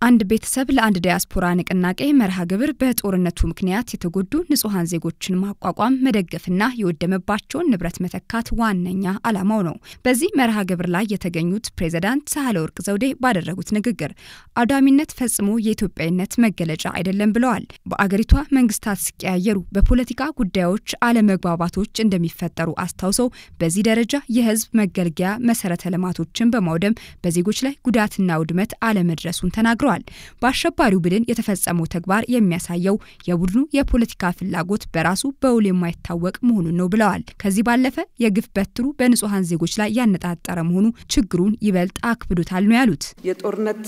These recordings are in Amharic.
አንድ ቤተሰብ ለአንድ ዲያስፖራ ንቅናቄ መርሃ ግብር በጦርነቱ ምክንያት የተጎዱ ንጹሐን ዜጎችን ማቋቋም መደገፍና የወደመባቸውን ንብረት መተካት ዋነኛ ዓላማው ነው። በዚህ መርሃ ግብር ላይ የተገኙት ፕሬዝዳንት ሳህለወርቅ ዘውዴ ባደረጉት ንግግር አውዳሚነት ፈጽሞ የኢትዮጵያዊነት መገለጫ አይደለም ብለዋል። በአገሪቷ መንግስታት ሲቀያየሩ በፖለቲካ ጉዳዮች አለመግባባቶች እንደሚፈጠሩ አስታውሰው በዚህ ደረጃ የህዝብ መገልገያ መሰረተ ልማቶችን በማውደም በዜጎች ላይ ጉዳትና ውድመት አለመድረሱን ተናግረዋል። በአሸባሪው ቡድን የተፈጸመው ተግባር የሚያሳየው የቡድኑ የፖለቲካ ፍላጎት በራሱ በውል የማይታወቅ መሆኑን ነው ብለዋል። ከዚህ ባለፈ የግፍ በትሩ በንጹሐን ዜጎች ላይ ያነጣጠረ መሆኑ ችግሩን ይበልጥ አክብዶታል ነው ያሉት። የጦርነት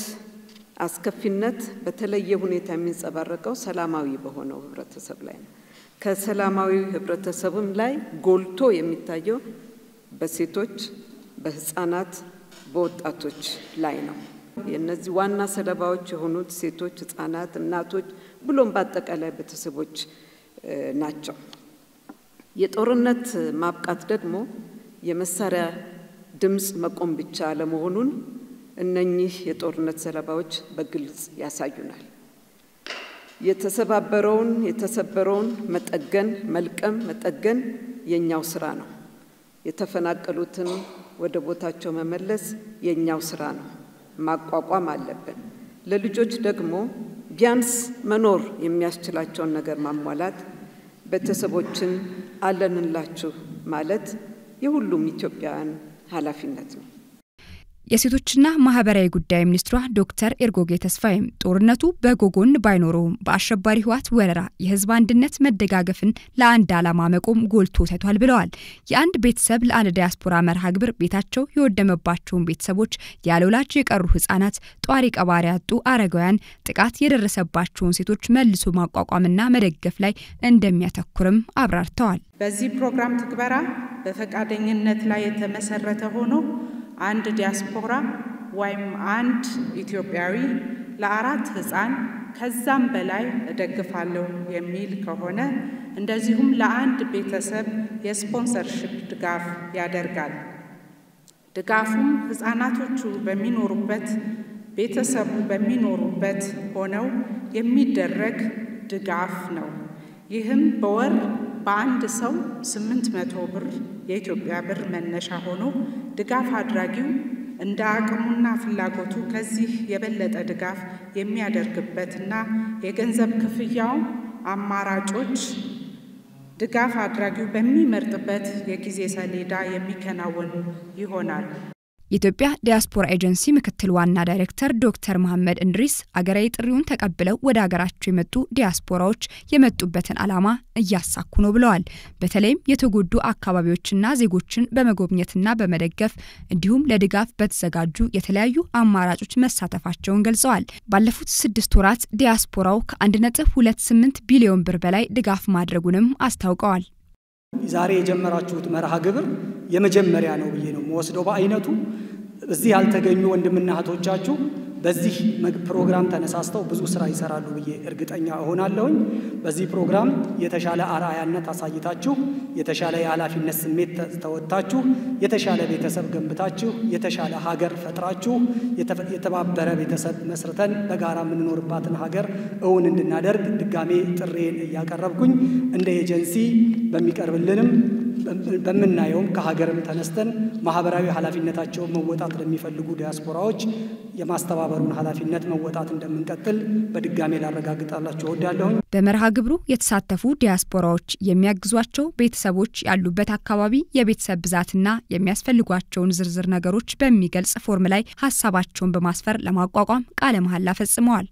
አስከፊነት በተለየ ሁኔታ የሚንጸባረቀው ሰላማዊ በሆነው ህብረተሰብ ላይ ነው። ከሰላማዊ ህብረተሰብም ላይ ጎልቶ የሚታየው በሴቶች፣ በህፃናት፣ በወጣቶች ላይ ነው። የእነዚህ ዋና ሰለባዎች የሆኑት ሴቶች፣ ህጻናት፣ እናቶች ብሎም በአጠቃላይ ቤተሰቦች ናቸው። የጦርነት ማብቃት ደግሞ የመሳሪያ ድምፅ መቆም ብቻ አለመሆኑን እነኚህ የጦርነት ሰለባዎች በግልጽ ያሳዩናል። የተሰባበረውን የተሰበረውን መጠገን፣ መልቀም፣ መጠገን የእኛው ስራ ነው። የተፈናቀሉትን ወደ ቦታቸው መመለስ የእኛው ስራ ነው። ማቋቋም አለብን። ለልጆች ደግሞ ቢያንስ መኖር የሚያስችላቸውን ነገር ማሟላት፣ ቤተሰቦችን አለንላችሁ ማለት የሁሉም ኢትዮጵያውያን ኃላፊነት ነው። የሴቶችና ማህበራዊ ጉዳይ ሚኒስትሯ ዶክተር ኤርጎጌ ተስፋዬም ጦርነቱ በጎጎን ባይኖረውም በአሸባሪ ህወሓት ወረራ የህዝብ አንድነት መደጋገፍን ለአንድ ዓላማ መቆም ጎልቶ ታይቷል ብለዋል። የአንድ ቤተሰብ ለአንድ ዲያስፖራ መርሃ ግብር ቤታቸው የወደመባቸውን ቤተሰቦች ያለ ወላጅ የቀሩ ህጻናት፣ ጧሪ ቀባሪ ያጡ አረጋውያን፣ ጥቃት የደረሰባቸውን ሴቶች መልሶ ማቋቋምና መደገፍ ላይ እንደሚያተኩርም አብራርተዋል። በዚህ ፕሮግራም ትግበራ በፈቃደኝነት ላይ የተመሰረተ ሆኖ አንድ ዲያስፖራ ወይም አንድ ኢትዮጵያዊ ለአራት ህፃን ከዛም በላይ እደግፋለሁ የሚል ከሆነ እንደዚሁም ለአንድ ቤተሰብ የስፖንሰርሽፕ ድጋፍ ያደርጋል። ድጋፉም ህፃናቶቹ በሚኖሩበት ቤተሰቡ በሚኖሩበት ሆነው የሚደረግ ድጋፍ ነው። ይህም በወር በአንድ ሰው ስምንት መቶ ብር የኢትዮጵያ ብር መነሻ ሆኖ ድጋፍ አድራጊው እንደ አቅሙና ፍላጎቱ ከዚህ የበለጠ ድጋፍ የሚያደርግበትና የገንዘብ ክፍያው አማራጮች ድጋፍ አድራጊው በሚመርጥበት የጊዜ ሰሌዳ የሚከናወን ይሆናል። የኢትዮጵያ ዲያስፖራ ኤጀንሲ ምክትል ዋና ዳይሬክተር ዶክተር መሐመድ እንድሪስ አገራዊ ጥሪውን ተቀብለው ወደ ሀገራቸው የመጡ ዲያስፖራዎች የመጡበትን ዓላማ እያሳኩ ነው ብለዋል። በተለይም የተጎዱ አካባቢዎችና ዜጎችን በመጎብኘትና በመደገፍ እንዲሁም ለድጋፍ በተዘጋጁ የተለያዩ አማራጮች መሳተፋቸውን ገልጸዋል። ባለፉት ስድስት ወራት ዲያስፖራው ከአንድ ነጥብ ሁለት ስምንት ቢሊዮን ብር በላይ ድጋፍ ማድረጉንም አስታውቀዋል። ዛሬ የጀመራችሁት መርሃ ግብር የመጀመሪያ ነው ብዬ ነው የምወስደው በአይነቱ። እዚህ ያልተገኙ ወንድምና እህቶቻችሁ በዚህ ፕሮግራም ተነሳስተው ብዙ ስራ ይሰራሉ ብዬ እርግጠኛ እሆናለሁኝ። በዚህ ፕሮግራም የተሻለ አርአያነት አሳይታችሁ የተሻለ የኃላፊነት ስሜት ተወጥታችሁ የተሻለ ቤተሰብ ገንብታችሁ የተሻለ ሀገር ፈጥራችሁ የተባበረ ቤተሰብ መስርተን በጋራ የምንኖርባትን ሀገር እውን እንድናደርግ ድጋሜ ጥሬን እያቀረብኩኝ እንደ ኤጀንሲ በሚቀርብልንም በምናየውም ከሀገርም ተነስተን ማህበራዊ ኃላፊነታቸውን መወጣት ለሚፈልጉ ዲያስፖራዎች የማስተባበሩን ኃላፊነት መወጣት እንደምንቀጥል በድጋሜ ላረጋግጣላችሁ እወዳለሁኝ። በመርሃ ግብሩ የተሳተፉ ዲያስፖራዎች የሚያግዟቸው ቤተሰቦች ያሉበት አካባቢ የቤተሰብ ብዛትና የሚያስፈልጓቸውን ዝርዝር ነገሮች በሚገልጽ ፎርም ላይ ሀሳባቸውን በማስፈር ለማቋቋም ቃለ መሐላ ፈጽመዋል።